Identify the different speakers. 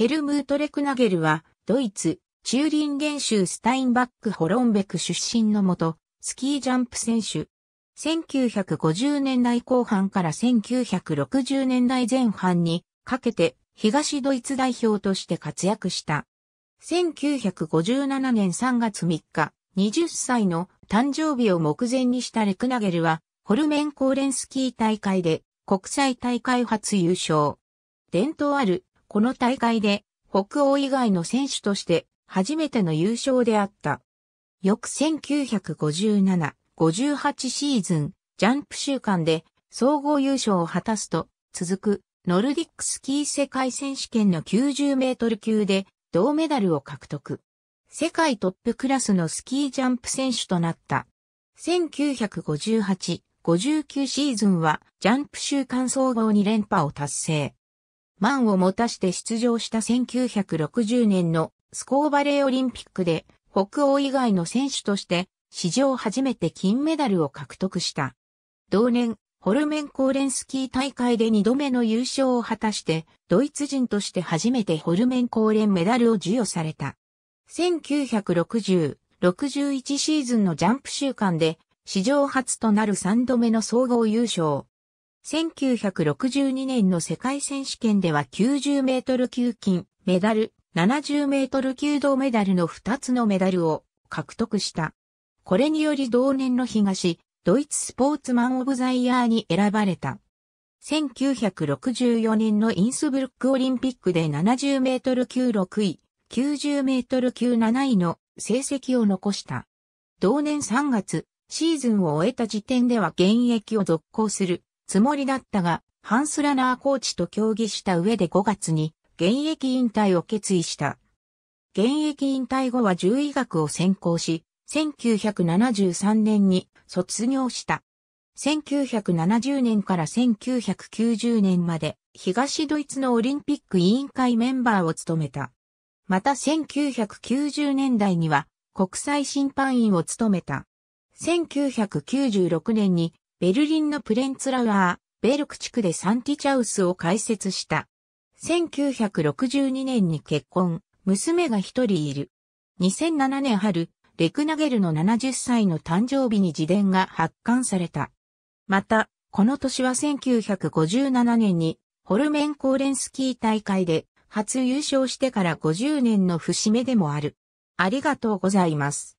Speaker 1: ヘルムート・レクナゲルは、ドイツ、チューリンゲン州スタインバック・ホロンベク出身のもと、スキージャンプ選手。1950年代後半から1960年代前半にかけて東ドイツ代表として活躍した。1957年3月3日、20歳の誕生日を目前にしたレクナゲルは、ホルメンコーレンスキー大会で国際大会初優勝。伝統あるこの大会で北欧以外の選手として初めての優勝であった。翌1957、58シーズン、ジャンプ週間で総合優勝を果たすと、続くノルディックスキー世界選手権の90メートル級で銅メダルを獲得。世界トップクラスのスキージャンプ選手となった。1958、59シーズンはジャンプ週間総合2連覇を達成。満を持たして出場した1960年のスコーバレーオリンピックで北欧以外の選手として史上初めて金メダルを獲得した。同年、ホルメンコーレンスキー大会で2度目の優勝を果たして、ドイツ人として初めてホルメンコーレンメダルを授与された。1960、61シーズンのジャンプ週間で、史上初となる3度目の総合優勝。1962年の世界選手権では90メートル級金、メダル、70メートル級銅メダルの2つのメダルを獲得した。これにより同年の東、ドイツスポーツマンオブザイヤーに選ばれた。1964年のインスブルックオリンピックで70メートル級6位、90メートル級7位の成績を残した。同年3月、シーズンを終えた時点では現役を続行するつもりだったが、ハンスラナーコーチと協議した上で5月に現役引退を決意した。現役引退後は獣医学を専攻し、1973年に卒業した。1970年から1990年まで東ドイツのオリンピック委員会メンバーを務めた。また1990年代には国際審判員を務めた。1996年にベルリンのプレンツラワー、ベルク地区でサンティチャウスを開設した。1962年に結婚、娘が一人いる。2007年春、レクナゲルの70歳の誕生日に自伝が発刊された。また、この年は1957年にホルメンコーレンスキー大会で初優勝してから50年の節目でもある。ありがとうございます。